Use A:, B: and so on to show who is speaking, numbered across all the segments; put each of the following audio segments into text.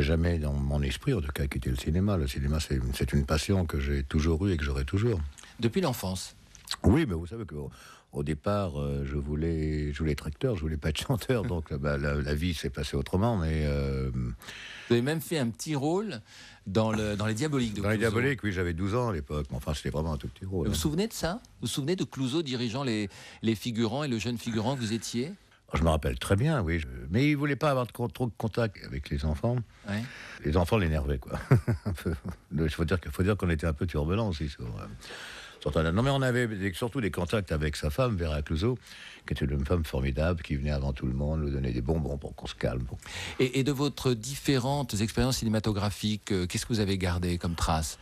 A: j'ai jamais dans mon esprit, en tout cas, quitté le cinéma. Le cinéma, c'est une passion que j'ai toujours eue et que j'aurai toujours.
B: Depuis l'enfance
A: Oui, mais vous savez que au départ, euh, je voulais, je voulais être acteur, je voulais pas être chanteur, donc bah, la, vie s'est passée autrement. Mais euh, vous
B: avez même fait un petit rôle dans, le, dans les Diaboliques.
A: De dans les Diaboliques, oui, j'avais 12 ans à l'époque. Mais enfin, c'était vraiment un tout petit rôle.
B: Vous vous souvenez de ça? Vous vous souvenez de Clouseau dirigeant les, les figurants et le jeune figurant que vous étiez?
A: Je me rappelle très bien, oui. Mais il voulait pas avoir trop de contact avec les enfants. Les enfants l'énervaient, quoi. Il faut dire qu'il faut dire qu'on était un peu turbulents aussi. Sur, euh, Non, mais on avait surtout des contacts avec sa femme, Vera Clouseau, qui était une femme formidable, qui venait avant tout le monde, nous donner des bonbons pour qu'on se calme.
B: Et, et, de votre différentes expériences cinématographiques, euh, qu'est-ce que vous avez gardé comme trace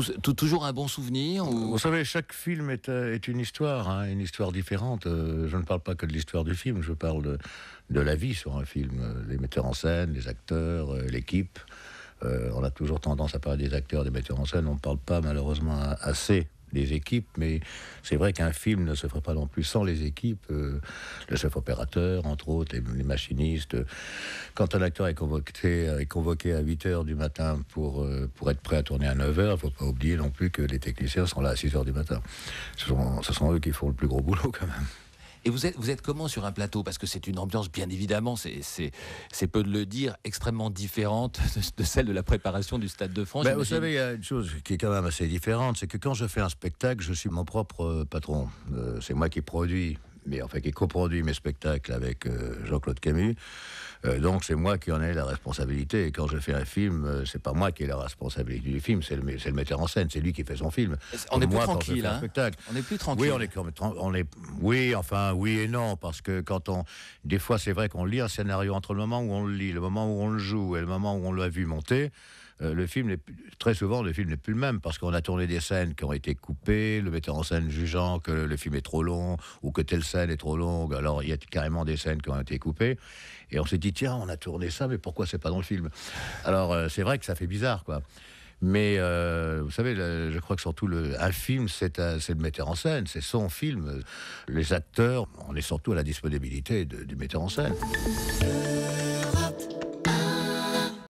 B: toujours un bon souvenir
A: Vous savez, chaque film est, euh, une histoire, hein, une histoire différente. Euh, je ne parle pas que de l'histoire du film, je parle de, la vie sur un film. Euh, les metteurs en scène, les acteurs, l'équipe. on a toujours tendance à parler des acteurs, des metteurs en scène. On ne parle pas malheureusement assez des équipes, mais c'est vrai qu'un film ne se ferait pas non plus sans les équipes, euh, le chef opérateur, entre autres, les, machinistes. Quand un acteur est convoqué, est convoqué à 8 h du matin pour, euh, pour être prêt à tourner à 9 h il ne faut pas oublier non plus que les techniciens sont là à 6 h du matin. Ce sont, ce sont eux qui font le plus gros boulot quand même.
B: Et vous êtes, vous êtes comment sur un plateau? Parce que c'est une ambiance, bien évidemment, c'est peu de le dire, extrêmement différente de, celle de la préparation du Stade de France.
A: Ben, vous savez, il y a une chose qui est quand même assez différente, c'est que quand je fais un spectacle, je suis mon propre euh, patron. Euh, c'est moi qui produis mais enfin qui coproduit mes spectacles avec euh, Jean-Claude Camus. Euh, donc c'est moi qui en ai la responsabilité. Et quand je fais un film, euh, c'est pas moi qui ai la responsabilité du film, c'est le, le, metteur en scène, c'est lui qui fait son film.
B: On est plus tranquille, hein On est plus tranquille.
A: Oui, on est, on est, oui, enfin, oui et non, parce que quand on, des fois, c'est vrai qu'on lit un scénario entre le moment où on le lit, le moment où on le joue et le moment où on l'a vu monter. Euh, le film, très souvent, le film n'est plus le même parce qu'on a tourné des scènes qui ont été coupées, le metteur en scène jugeant que le film est trop long ou que telle scène est trop longue. Alors, il y a carrément des scènes qui ont été coupées. Et on s'est dit, tiens, on a tourné ça, mais pourquoi c'est pas dans le film? Alors, euh, c'est vrai que ça fait bizarre, quoi. Mais euh, vous savez, je crois que surtout le, un film, c'est le metteur en scène, c'est son film. Les acteurs, on est surtout à la disponibilité du metteur en scène.